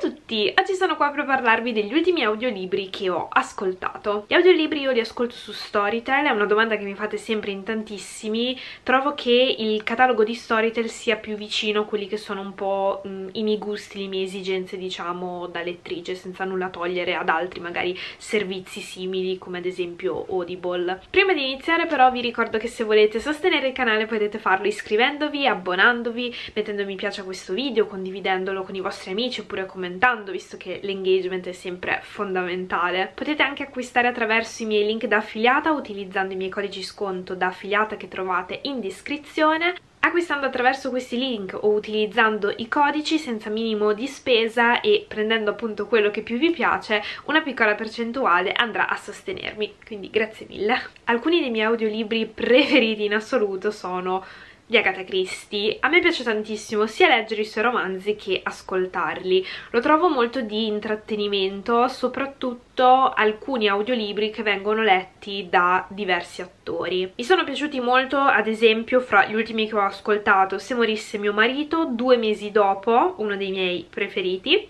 Ciao a tutti! Oggi sono qua per parlarvi degli ultimi audiolibri che ho ascoltato. Gli audiolibri io li ascolto su Storytel, è una domanda che mi fate sempre in tantissimi. Trovo che il catalogo di Storytel sia più vicino a quelli che sono un po' mh, i miei gusti, le mie esigenze, diciamo, da lettrice, senza nulla togliere ad altri magari servizi simili, come ad esempio Audible. Prima di iniziare però vi ricordo che se volete sostenere il canale potete farlo iscrivendovi, abbonandovi, mettendo mi piace a questo video, condividendolo con i vostri amici oppure con commentando visto che l'engagement è sempre fondamentale. Potete anche acquistare attraverso i miei link da affiliata utilizzando i miei codici sconto da affiliata che trovate in descrizione Acquistando attraverso questi link o utilizzando i codici senza minimo di spesa e prendendo appunto quello che più vi piace, una piccola percentuale andrà a sostenermi, quindi grazie mille. Alcuni dei miei audiolibri preferiti in assoluto sono di Agatha Christie. A me piace tantissimo sia leggere i suoi romanzi che ascoltarli. Lo trovo molto di intrattenimento, soprattutto alcuni audiolibri che vengono letti da diversi attori. Mi sono piaciuti molto, ad esempio, fra gli ultimi che ho ascoltato, Se morisse mio marito, due mesi dopo, uno dei miei preferiti,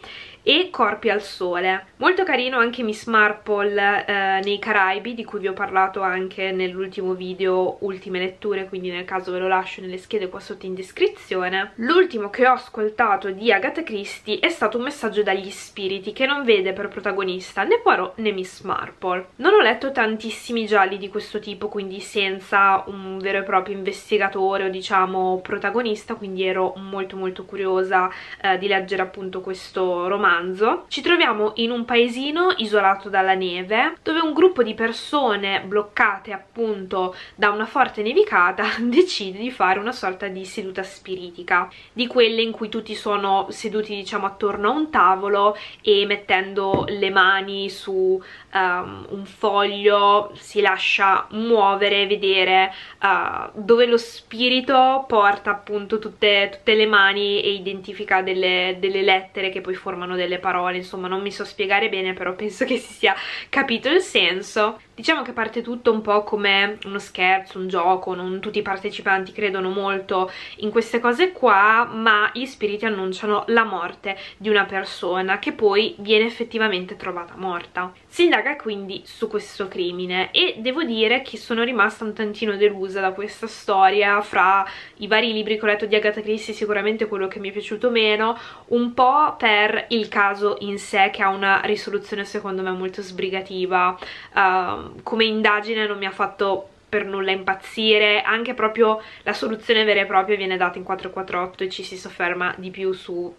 e Corpi al sole. Molto carino anche Miss Marple eh, nei Caraibi, di cui vi ho parlato anche nell'ultimo video Ultime letture, quindi nel caso ve lo lascio nelle schede qua sotto in descrizione. L'ultimo che ho ascoltato di Agatha Christie è stato un messaggio dagli spiriti, che non vede per protagonista né Poirot né Miss Marple. Non ho letto tantissimi gialli di questo tipo, quindi senza un vero e proprio investigatore o diciamo protagonista, quindi ero molto molto curiosa eh, di leggere appunto questo romanzo romanzo ci troviamo in un paesino isolato dalla neve dove un gruppo di persone bloccate appunto da una forte nevicata decide di fare una sorta di seduta spiritica di quelle in cui tutti sono seduti diciamo attorno a un tavolo e mettendo le mani su um, un foglio si lascia muovere, vedere uh, dove lo spirito porta appunto tutte, tutte le mani e identifica delle, delle lettere che poi formano delle parole, insomma non mi so spiegare bene però penso che si sia capito il senso Diciamo che parte tutto un po' come uno scherzo, un gioco, non tutti i partecipanti credono molto in queste cose qua, ma gli spiriti annunciano la morte di una persona che poi viene effettivamente trovata morta. Si indaga quindi su questo crimine e devo dire che sono rimasta un tantino delusa da questa storia, fra i vari libri che ho letto di Agatha Christie sicuramente quello che mi è piaciuto meno, un po' per il caso in sé che ha una risoluzione secondo me molto sbrigativa, uh, come indagine non mi ha fatto per nulla impazzire, anche proprio la soluzione vera e propria viene data in 448 e ci si sofferma di più su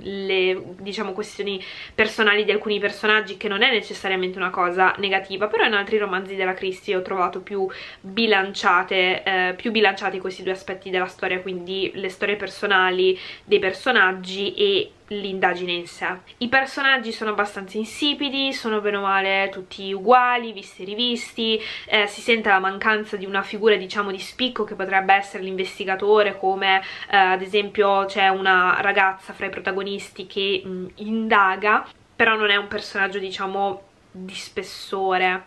le diciamo questioni personali di alcuni personaggi che non è necessariamente una cosa negativa però in altri romanzi della Christie ho trovato più bilanciate eh, più bilanciati questi due aspetti della storia quindi le storie personali dei personaggi e l'indagine in sé. I personaggi sono abbastanza insipidi, sono bene o male tutti uguali, visti e rivisti, eh, si sente la mancanza di una figura diciamo di spicco che potrebbe essere l'investigatore come eh, ad esempio c'è una ragazza fra i protagonisti che mh, indaga però non è un personaggio diciamo di spessore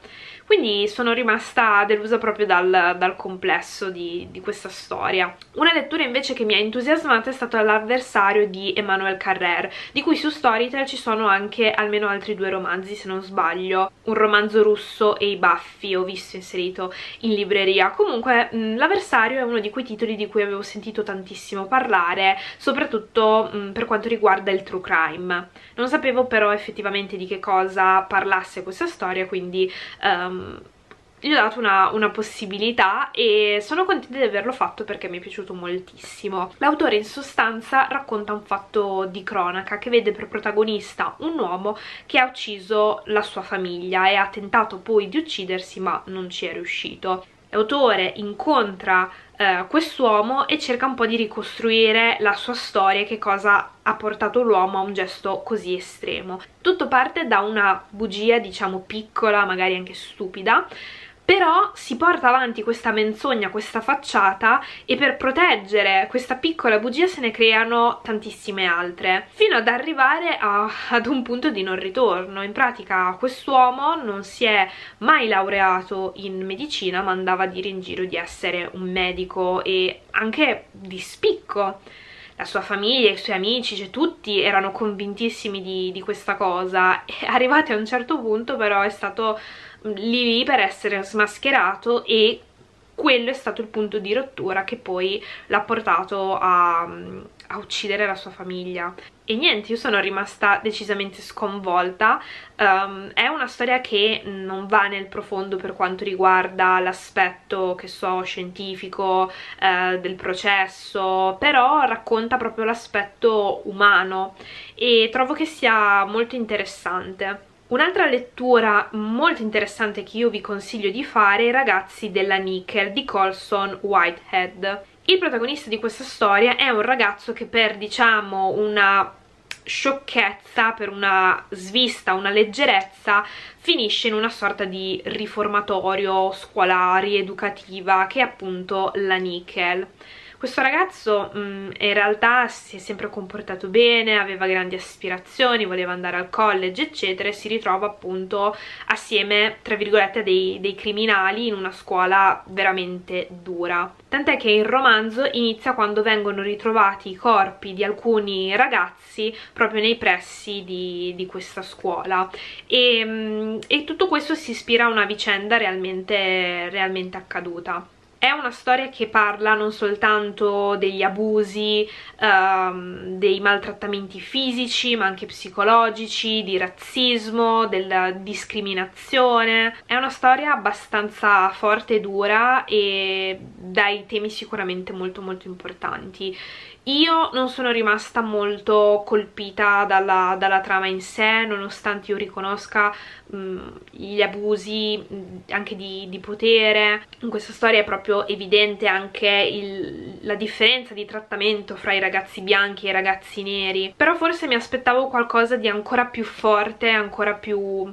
quindi sono rimasta delusa proprio dal, dal complesso di, di, questa storia. Una lettura invece che mi ha entusiasmata è stata L'avversario di Emmanuel Carrère, di cui su Storytel ci sono anche almeno altri due romanzi se non sbaglio, un romanzo russo e i baffi ho visto inserito in libreria. Comunque L'avversario è uno di quei titoli di cui avevo sentito tantissimo parlare, soprattutto mh, per quanto riguarda il true crime. Non sapevo però effettivamente di che cosa parlasse questa storia, quindi um, gli ho dato una, una, possibilità e sono contenta di averlo fatto perché mi è piaciuto moltissimo. L'autore in sostanza racconta un fatto di cronaca che vede per protagonista un uomo che ha ucciso la sua famiglia e ha tentato poi di uccidersi ma non ci è riuscito. L'autore incontra eh, quest'uomo e cerca un po' di ricostruire la sua storia, che cosa ha portato l'uomo a un gesto così estremo. Tutto parte da una bugia, diciamo piccola, magari anche stupida, però si porta avanti questa menzogna, questa facciata e per proteggere questa piccola bugia se ne creano tantissime altre fino ad arrivare a, ad un punto di non ritorno. In pratica quest'uomo non si è mai laureato in medicina ma andava a dire in giro di essere un medico e anche di spicco la sua famiglia, i suoi amici, cioè tutti erano convintissimi di, di questa cosa. E arrivati a un certo punto però è stato lì lì per essere smascherato e quello è stato il punto di rottura che poi l'ha portato a, a, uccidere la sua famiglia. E niente, io sono rimasta decisamente sconvolta. Um, è una storia che non va nel profondo per quanto riguarda l'aspetto, che so, scientifico uh, del processo però racconta proprio l'aspetto umano. E trovo che sia molto interessante. Un'altra lettura molto interessante che io vi consiglio di fare è ragazzi della Nickel di Colson Whitehead. Il protagonista di questa storia è un ragazzo che per, diciamo, una sciocchezza, per una svista, una leggerezza, finisce in una sorta di riformatorio, scuola rieducativa, che è appunto la Nickel. Questo ragazzo mh, mm, in realtà si è sempre comportato bene, aveva grandi aspirazioni, voleva andare al college eccetera e si ritrova appunto assieme tra virgolette dei, dei criminali in una scuola veramente dura. Tant'è che il romanzo inizia quando vengono ritrovati i corpi di alcuni ragazzi proprio nei pressi di, di questa scuola e, mm, e tutto questo si ispira a una vicenda realmente, realmente accaduta. È una storia che parla non soltanto degli abusi, um, dei maltrattamenti fisici, ma anche psicologici, di razzismo, della discriminazione. È una storia abbastanza forte e dura e dai temi sicuramente molto molto importanti. Io non sono rimasta molto colpita dalla, dalla trama in sé, nonostante io riconosca mh, mm, gli abusi mm, anche di, di, potere. In questa storia è proprio evidente anche il, la differenza di trattamento fra i ragazzi bianchi e i ragazzi neri. Però forse mi aspettavo qualcosa di ancora più forte, ancora più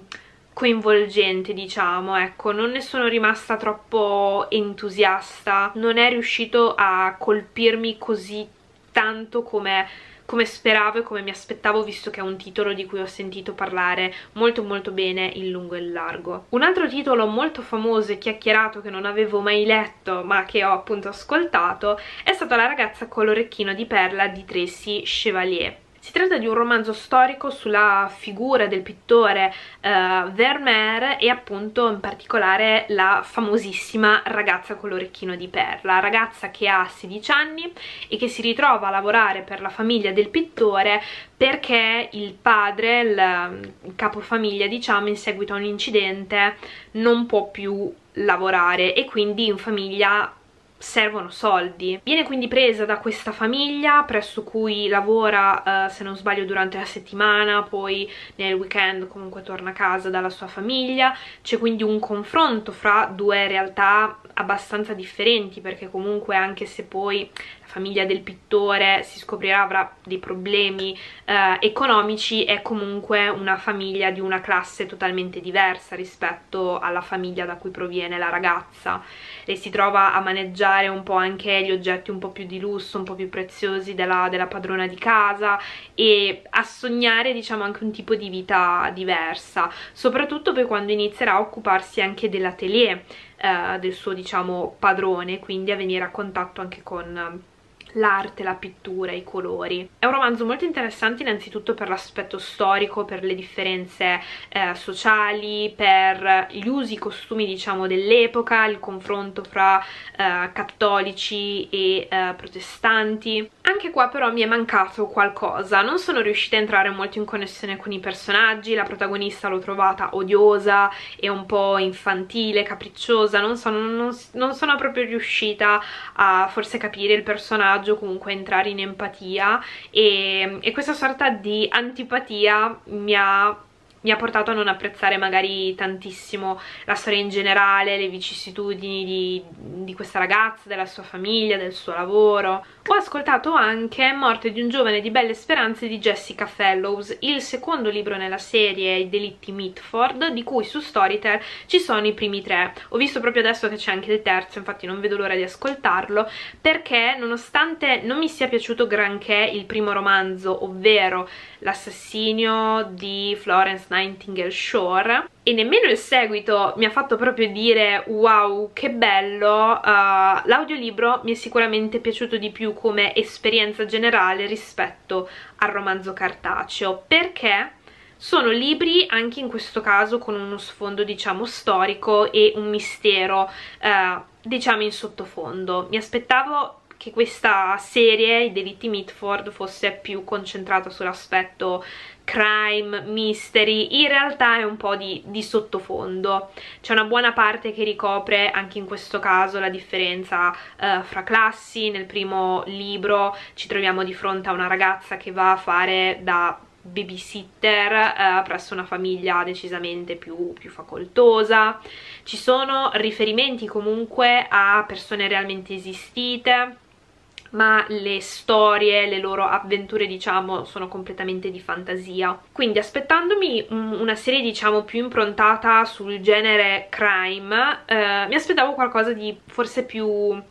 coinvolgente diciamo ecco non ne sono rimasta troppo entusiasta non è riuscito a colpirmi così tanto come, come speravo e come mi aspettavo visto che è un titolo di cui ho sentito parlare molto molto bene in lungo e in largo. Un altro titolo molto famoso e chiacchierato che non avevo mai letto ma che ho appunto ascoltato è stata La ragazza con l'orecchino di perla di Tracy Chevalier. Si tratta di un romanzo storico sulla figura del pittore uh, Vermeer e appunto in particolare la famosissima ragazza con l'orecchino di perla, ragazza che ha 16 anni e che si ritrova a lavorare per la famiglia del pittore perché il padre, il, il capofamiglia diciamo, in seguito a un incidente non può più lavorare e quindi in famiglia servono soldi. Viene quindi presa da questa famiglia presso cui lavora, eh, se non sbaglio, durante la settimana, poi nel weekend comunque torna a casa dalla sua famiglia. C'è quindi un confronto fra due realtà abbastanza differenti perché comunque anche se poi la famiglia del pittore si scoprirà avrà dei problemi eh, economici è comunque una famiglia di una classe totalmente diversa rispetto alla famiglia da cui proviene la ragazza e si trova a maneggiare un po' anche gli oggetti un po' più di lusso, un po' più preziosi della, della padrona di casa e a sognare diciamo anche un tipo di vita diversa. Soprattutto poi quando inizierà a occuparsi anche dell'atelier eh, del suo diciamo padrone quindi a venire a contatto anche con l'arte, la pittura, i colori. È un romanzo molto interessante innanzitutto per l'aspetto storico, per le differenze eh, sociali, per gli usi, i costumi diciamo dell'epoca, il confronto fra eh, cattolici e eh, protestanti. Anche qua però mi è mancato qualcosa, non sono riuscita a entrare molto in connessione con i personaggi, la protagonista l'ho trovata odiosa e un po' infantile, capricciosa, non, so, non, non sono proprio riuscita a forse capire il personaggio comunque entrare in empatia. E, e questa sorta di antipatia mi ha mi ha portato a non apprezzare magari tantissimo la storia in generale, le vicissitudini di, di, questa ragazza, della sua famiglia, del suo lavoro. Ho ascoltato anche Morte di un giovane di belle speranze di Jessica Fellows, il secondo libro nella serie I delitti Mitford, di cui su Storytel ci sono i primi tre. Ho visto proprio adesso che c'è anche il terzo, infatti non vedo l'ora di ascoltarlo, perché nonostante non mi sia piaciuto granché il primo romanzo, ovvero l'assassinio di Florence Nightingale Shore e nemmeno il seguito mi ha fatto proprio dire wow che bello uh, l'audiolibro mi è sicuramente piaciuto di più come esperienza generale rispetto al romanzo cartaceo perché sono libri anche in questo caso con uno sfondo diciamo storico e un mistero eh, diciamo in sottofondo. Mi aspettavo che questa serie, i delitti Mitford, fosse più concentrata sull'aspetto crime, mystery, in realtà è un po' di, di sottofondo. C'è una buona parte che ricopre anche in questo caso la differenza uh, fra classi. Nel primo libro ci troviamo di fronte a una ragazza che va a fare da babysitter eh, presso una famiglia decisamente più, più facoltosa ci sono riferimenti comunque a persone realmente esistite ma le storie, le loro avventure diciamo sono completamente di fantasia quindi aspettandomi una serie diciamo più improntata sul genere crime eh, mi aspettavo qualcosa di forse più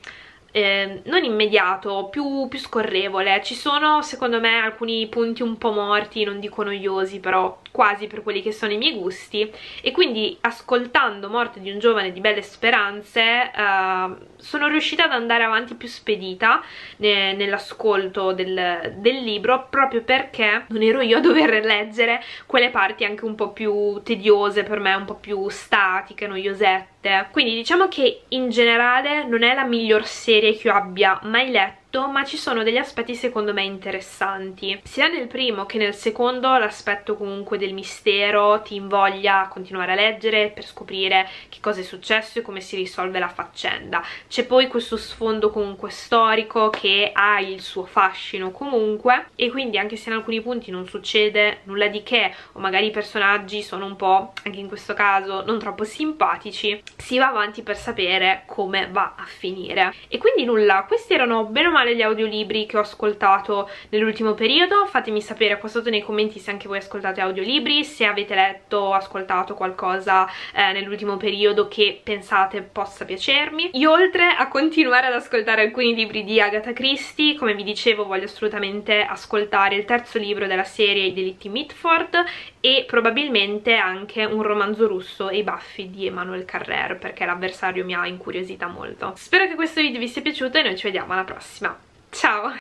eh, non immediato, più, più scorrevole. Ci sono secondo me alcuni punti un po' morti, non dico noiosi, però quasi per quelli che sono i miei gusti. E quindi ascoltando Morte di un giovane di belle speranze eh, sono riuscita ad andare avanti più spedita ne, nell'ascolto del, del libro proprio perché non ero io a dover leggere quelle parti anche un po' più tediose per me, un po' più statiche, noiosette. Quindi diciamo che in generale non è la miglior serie che io abbia mai letto tutto ma ci sono degli aspetti secondo me interessanti. Sia nel primo che nel secondo l'aspetto comunque del mistero ti invoglia a continuare a leggere per scoprire che cosa è successo e come si risolve la faccenda. C'è poi questo sfondo comunque storico che ha il suo fascino comunque e quindi anche se in alcuni punti non succede nulla di che o magari i personaggi sono un po' anche in questo caso non troppo simpatici si va avanti per sapere come va a finire. E quindi nulla questi erano bene o male male gli audiolibri che ho ascoltato nell'ultimo periodo. Fatemi sapere qua sotto nei commenti se anche voi ascoltate audiolibri se avete letto o ascoltato qualcosa eh, nell'ultimo periodo che pensate possa piacermi. Io oltre a continuare ad ascoltare alcuni libri di Agatha Christie come vi dicevo voglio assolutamente ascoltare il terzo libro della serie I delitti Mitford e probabilmente anche un romanzo russo e i baffi di Emmanuel Carrer perché l'avversario mi ha incuriosita molto. Spero che questo video vi sia piaciuto e noi ci vediamo alla prossima Ciao!